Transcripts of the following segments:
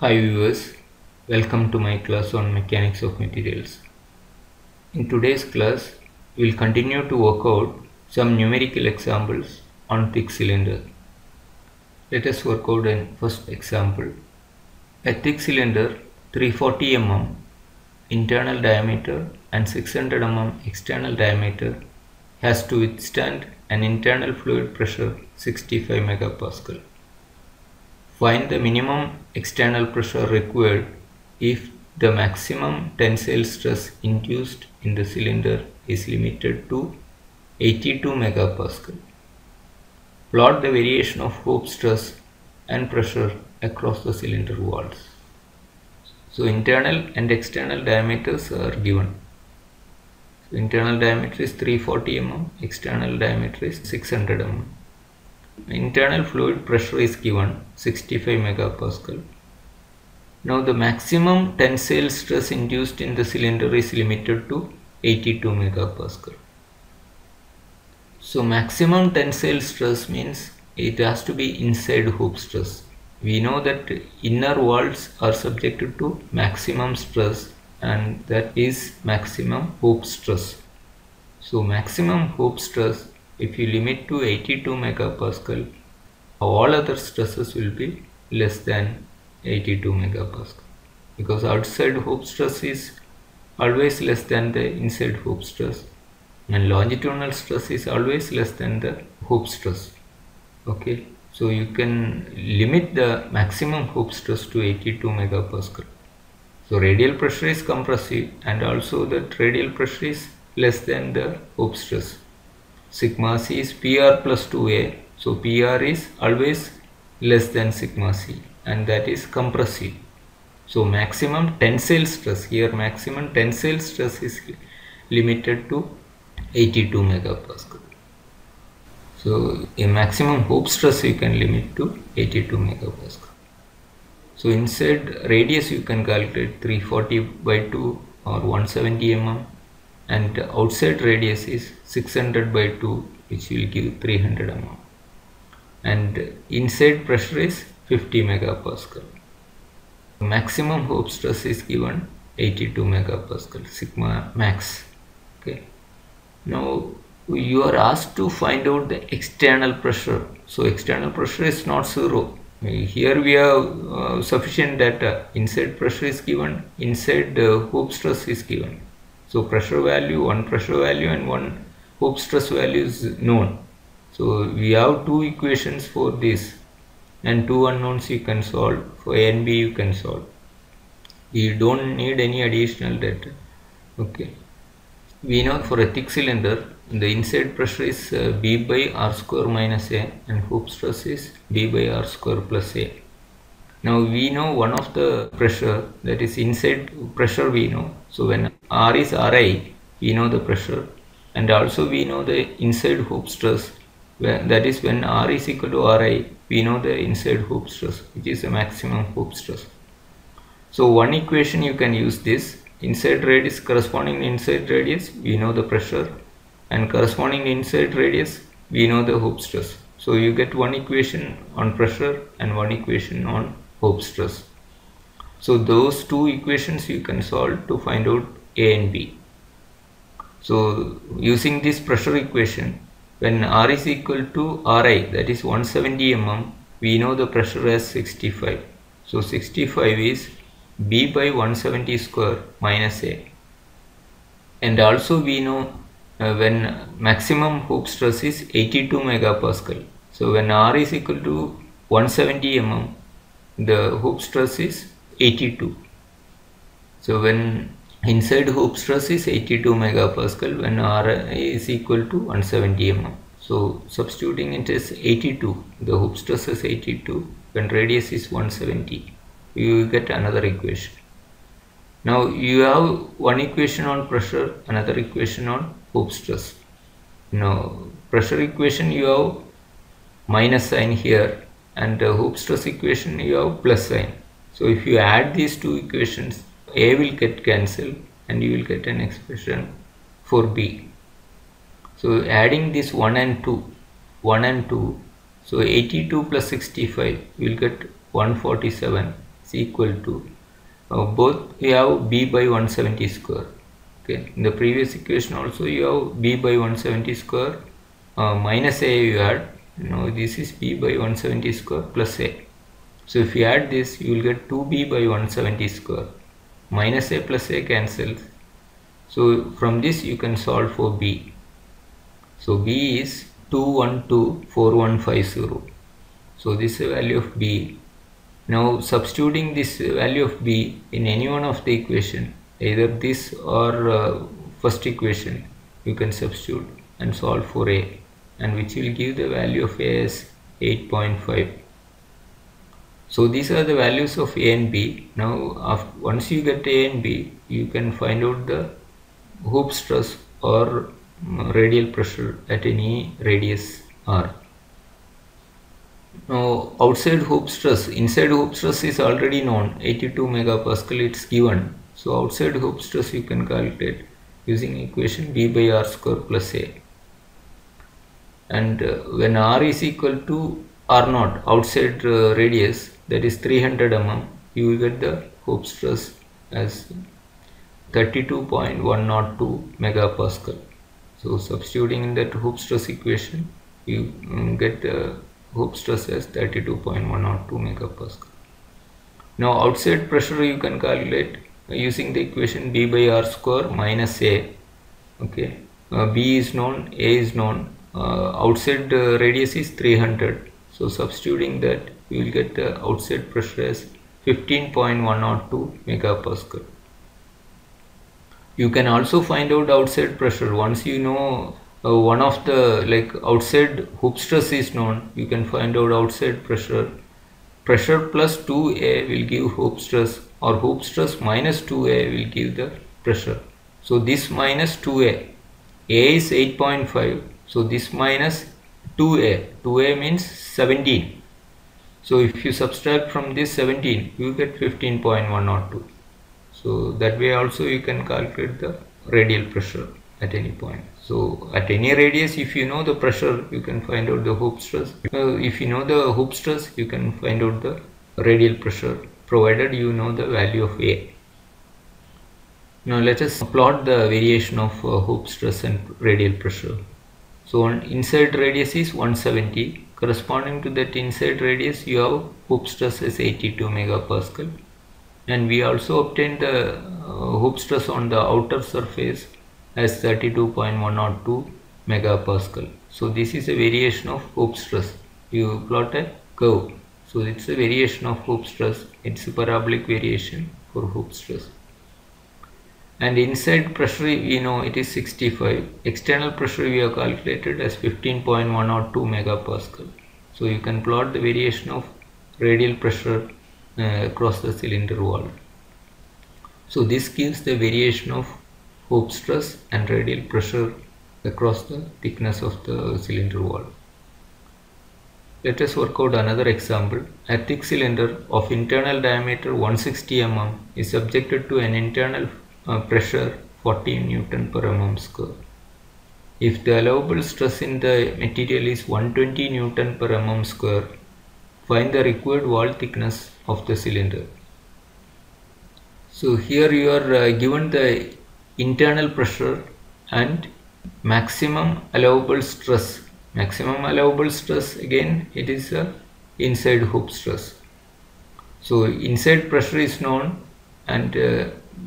Hi viewers, welcome to my class on mechanics of materials. In today's class, we will continue to work out some numerical examples on thick cylinder. Let us work out a first example. A thick cylinder 340 mm internal diameter and 600 mm external diameter has to withstand an internal fluid pressure 65 megapascal. Find the minimum external pressure required if the maximum tensile stress induced in the cylinder is limited to 82 megapascal. Plot the variation of Hoop stress and pressure across the cylinder walls. So internal and external diameters are given. So internal diameter is 340 mm, external diameter is 600 mm. Internal fluid pressure is given 65 megapascal. Now the maximum tensile stress induced in the cylinder is limited to 82 megapascal. So maximum tensile stress means it has to be inside hoop stress. We know that inner walls are subjected to maximum stress and that is maximum hoop stress. So maximum hoop stress if you limit to 82 megapascal all other stresses will be less than 82 megapascal. Because outside hoop stress is always less than the inside hoop stress and longitudinal stress is always less than the hoop stress. Okay? So you can limit the maximum hoop stress to 82 megapascal. So radial pressure is compressive and also that radial pressure is less than the hoop stress sigma c is pr plus 2a so pr is always less than sigma c and that is compressive so maximum tensile stress here maximum tensile stress is limited to 82 megapascal. So a maximum hoop stress you can limit to 82 megapascal. So inside radius you can calculate 340 by 2 or 170 mm and outside radius is 600 by 2 which will give 300 mm and inside pressure is 50 megapascal. Maximum hoop stress is given 82 megapascal sigma max. Okay. Now you are asked to find out the external pressure. So external pressure is not zero. Here we have uh, sufficient data. Inside pressure is given inside uh, hoop stress is given so pressure value one pressure value and one hoop stress value is known. So we have two equations for this and two unknowns you can solve. For a and b you can solve. You don't need any additional data. Okay. We know for a thick cylinder the inside pressure is uh, b by r square minus a and hoop stress is b by r square plus a now we know one of the pressure that is inside pressure we know. So when r is ri we know the pressure. And also we know the inside hoop stress. When, that is when r is equal to ri we know the inside hoop stress which is the maximum hoop stress. So one equation you can use this. Inside radius corresponding inside radius we know the pressure. And corresponding inside radius we know the hoop stress. So you get one equation on pressure and one equation on hoop stress so those two equations you can solve to find out a and b. So using this pressure equation when r is equal to ri that is 170 mm we know the pressure as 65 so 65 is b by 170 square minus a. And also we know uh, when maximum hoop stress is 82 megapascal so when r is equal to 170 mm the hoop stress is 82 so when inside hoop stress is 82 megapascal when r is equal to 170 mm. So substituting it is 82 the hoop stress is 82 when radius is 170 you get another equation. Now you have one equation on pressure another equation on hoop stress. Now pressure equation you have minus sign here and the hoop stress equation you have plus sign. So if you add these two equations a will get cancelled and you will get an expression for b. So adding this 1 and 2 1 and 2 so 82 plus 65 you will get 147 is equal to uh, both you have b by 170 square. Okay. In the previous equation also you have b by 170 square uh, minus a you add now this is b by 170 square plus a. So if you add this you will get 2b by 170 square. Minus a plus a cancels. So from this you can solve for b. So b is 2124150 so this is the value of b. Now substituting this value of b in any one of the equation either this or uh, first equation you can substitute and solve for a and which will give the value of a as 8.5 so these are the values of a and b. Now after, once you get a and b you can find out the hoop stress or radial pressure at any radius r. Now outside hoop stress inside hoop stress is already known 82 megapascal it's given. So outside hoop stress you can calculate using equation b by r square plus a and uh, when r is equal to r naught outside uh, radius that is 300 mm you will get the hoop stress as 32.102 megapascal. So substituting in that hoop stress equation you um, get the hoop stress as 32.102 megapascal. Now outside pressure you can calculate using the equation b by r square minus a okay? Uh, b is known a is known uh, outside uh, radius is 300 so substituting that you will get the outside pressure as 15.102 megapascal. You can also find out outside pressure. Once you know uh, one of the like outside hoop stress is known you can find out outside pressure. Pressure plus 2a will give hoop stress or hoop stress minus 2a will give the pressure. So this minus 2a a is 8.5 so this minus 2a 2a means 17 so if you subtract from this 17 you get 15.102 so that way also you can calculate the radial pressure at any point. So at any radius if you know the pressure you can find out the hoop stress. If you know the hoop stress you can find out the radial pressure provided you know the value of a. Now let us plot the variation of uh, hoop stress and radial pressure so on inside radius is 170 corresponding to that inside radius you have hoop stress is 82 megapascal. And we also obtained the uh, hoop stress on the outer surface as 32.102 megapascal. So this is a variation of hoop stress. You plot a curve. So it's a variation of hoop stress. It's a parabolic variation for hoop stress and inside pressure we know it is 65 external pressure we have calculated as 15.102 megapascal. So you can plot the variation of radial pressure uh, across the cylinder wall. So this gives the variation of hoop stress and radial pressure across the thickness of the cylinder wall. Let us work out another example. A thick cylinder of internal diameter 160 mm is subjected to an internal uh, pressure 40 Newton per mm square. If the allowable stress in the material is 120 Newton per mm square, find the required wall thickness of the cylinder. So here you are uh, given the internal pressure and maximum allowable stress maximum allowable stress again it is a inside hoop stress so inside pressure is known and uh,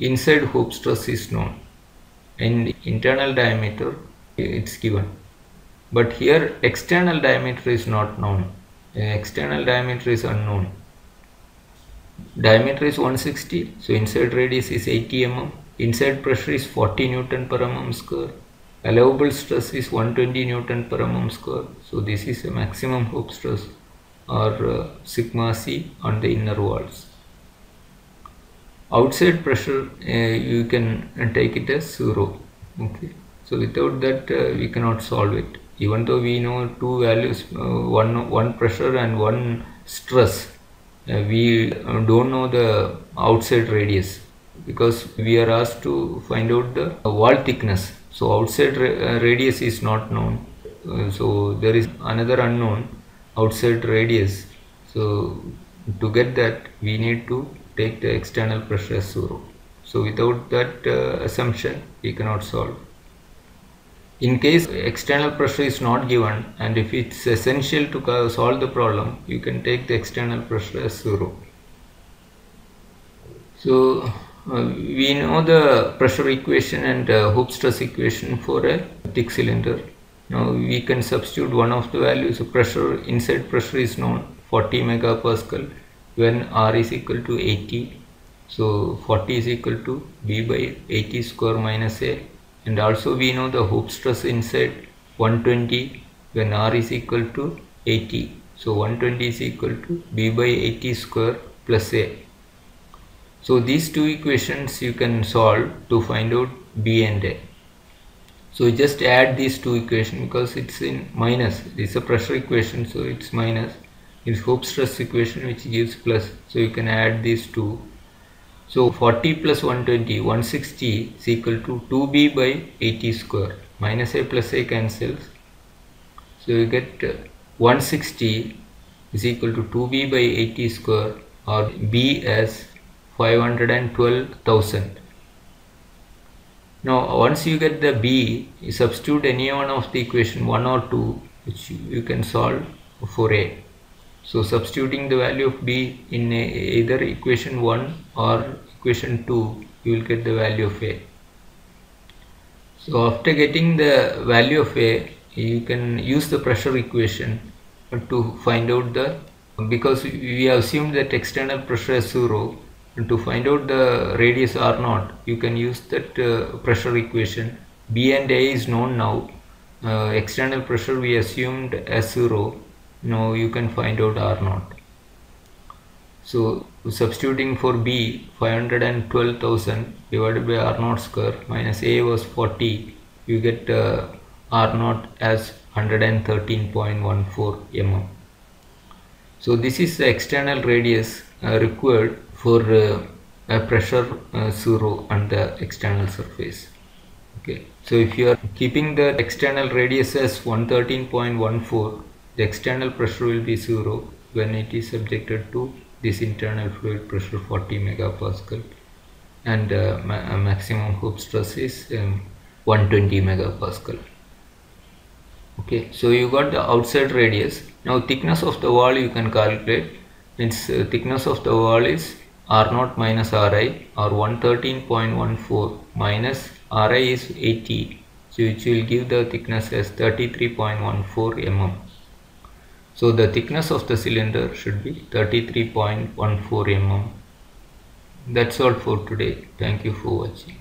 inside hoop stress is known in internal diameter it's given. But here external diameter is not known. Uh, external diameter is unknown. Diameter is 160 so inside radius is 80 mm inside pressure is 40 newton per mm square. Allowable stress is 120 newton per mm square. So this is a maximum hoop stress or uh, sigma c on the inner walls outside pressure uh, you can take it as zero okay? So without that uh, we cannot solve it. Even though we know two values uh, one one pressure and one stress uh, we uh, don't know the outside radius because we are asked to find out the wall thickness. So outside ra uh, radius is not known. Uh, so there is another unknown outside radius. So to get that we need to take the external pressure as 0 so without that uh, assumption we cannot solve. In case external pressure is not given and if it's essential to solve the problem you can take the external pressure as 0 so uh, we know the pressure equation and uh, hoop stress equation for a thick cylinder. Now we can substitute one of the values. So pressure inside pressure is known 40 megapascal when R is equal to 80 so 40 is equal to B by 80 square minus A. And also we know the hoop stress inside 120 when R is equal to 80 so 120 is equal to B by 80 square plus A. So these two equations you can solve to find out B and A. So just add these two equations because it's in minus. It's a pressure equation so it's minus it's hoop stress equation which gives plus. So you can add these two. So 40 plus 120 160 is equal to 2b by 80 square. Minus a plus a cancels. So you get uh, 160 is equal to 2b by 80 square or b as 512,000 now once you get the b you substitute any one of the equation 1 or 2 which you can solve for a so substituting the value of b in either equation 1 or equation 2 you will get the value of a. So after getting the value of a you can use the pressure equation to find out the because we assume that external pressure is 0 and to find out the radius r naught you can use that uh, pressure equation. B and a is known now. Uh, external pressure we assumed as 0 now you can find out R naught so substituting for B 512,000 divided by R naught square minus A was 40 you get uh, R naught as 113.14 mm. So this is the external radius uh, required for uh, a pressure uh, zero on the external surface. Okay. So if you are keeping the external radius as 113.14 the external pressure will be zero when it is subjected to this internal fluid pressure 40 megapascal. And uh, ma uh, maximum hoop stress is um, 120 megapascal. Okay so you got the outside radius. Now thickness of the wall you can calculate. Means uh, thickness of the wall is r0 minus ri or 113.14 minus ri is 80 so which will give the thickness as 33.14 mm so the thickness of the cylinder should be 33.14 mm. That's all for today. Thank you for watching.